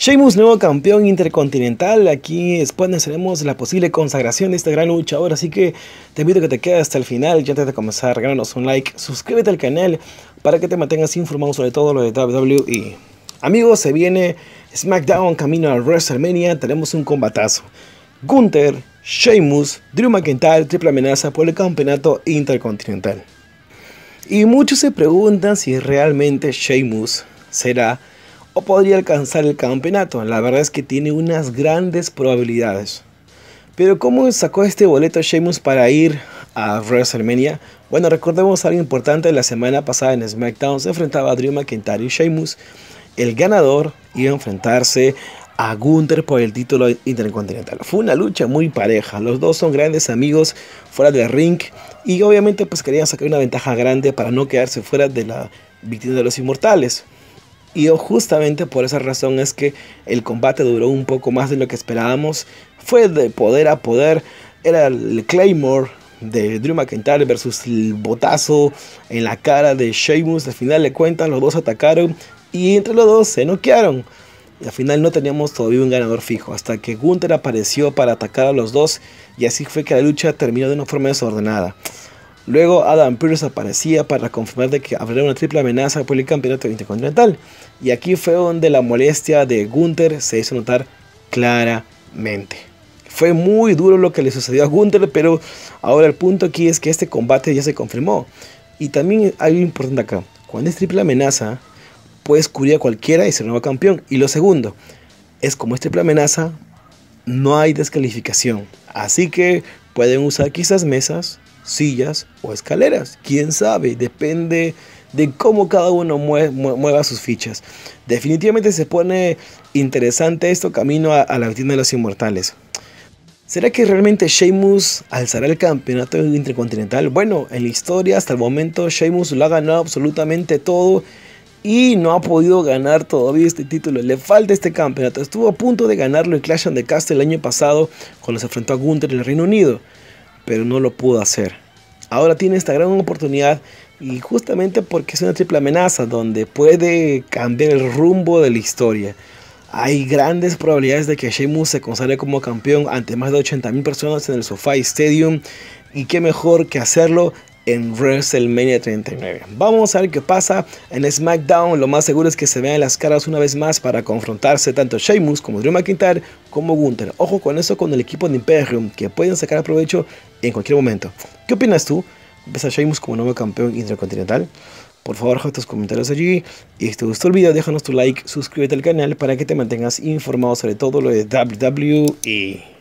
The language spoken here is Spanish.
Sheamus, nuevo campeón intercontinental. Aquí después tenemos la posible consagración de esta gran luchador. Así que te invito a que te quedes hasta el final. Y antes de comenzar, regálanos un like, suscríbete al canal para que te mantengas informado sobre todo lo de WWE. Amigos, se viene SmackDown camino a WrestleMania. Tenemos un combatazo. Gunther, Sheamus, Drew McIntyre, triple amenaza por el campeonato intercontinental. Y muchos se preguntan si realmente Sheamus será podría alcanzar el campeonato. La verdad es que tiene unas grandes probabilidades. Pero ¿cómo sacó este boleto Sheamus para ir a WrestleMania? Bueno, recordemos algo importante la semana pasada en SmackDown. Se enfrentaba a Drew McIntyre y Sheamus. El ganador iba a enfrentarse a Gunther por el título intercontinental. Fue una lucha muy pareja. Los dos son grandes amigos fuera del ring. Y obviamente pues querían sacar una ventaja grande para no quedarse fuera de la víctima de los inmortales. Y justamente por esa razón es que el combate duró un poco más de lo que esperábamos. Fue de poder a poder. Era el Claymore de Drew McIntyre versus el botazo en la cara de Sheamus. Al final de cuentas los dos atacaron y entre los dos se noquearon. Y al final no teníamos todavía un ganador fijo. Hasta que Gunther apareció para atacar a los dos. Y así fue que la lucha terminó de una forma desordenada. Luego Adam Pearce aparecía para confirmar de que habría una triple amenaza por el campeonato intercontinental. Y aquí fue donde la molestia de Gunther se hizo notar claramente. Fue muy duro lo que le sucedió a Gunther, pero ahora el punto aquí es que este combate ya se confirmó. Y también hay algo importante acá. Cuando es triple amenaza, puedes cubrir a cualquiera y ser nuevo campeón. Y lo segundo, es como es triple amenaza, no hay descalificación. Así que pueden usar quizás mesas, sillas o escaleras. Quién sabe, depende de cómo cada uno mueva sus fichas. Definitivamente se pone interesante esto camino a, la tienda de los inmortales. ¿Será que realmente Sheamus alzará el campeonato intercontinental? Bueno, en la historia hasta el momento Sheamus lo ha ganado absolutamente todo y no ha podido ganar todavía este título. Le falta este campeonato. Estuvo a punto de ganarlo en Clash of the Castle el año pasado cuando se enfrentó a Gunther en el Reino Unido pero no lo pudo hacer. Ahora tiene esta gran oportunidad y justamente porque es una triple amenaza donde puede cambiar el rumbo de la historia. Hay grandes probabilidades de que Sheamus se consagre como campeón ante más de 80.000 personas en el SoFi Stadium y qué mejor que hacerlo en WrestleMania 39. Vamos a ver qué pasa en SmackDown. Lo más seguro es que se vean las caras una vez más para confrontarse tanto Sheamus como Drew McIntyre como Gunther. Ojo con eso con el equipo de Imperium que pueden sacar provecho en cualquier momento. ¿Qué opinas tú? ¿Ves a Sheamus como nuevo campeón intercontinental? Por favor, deja tus comentarios allí. Y si te gustó el video, déjanos tu like, suscríbete al canal para que te mantengas informado sobre todo lo de WWE.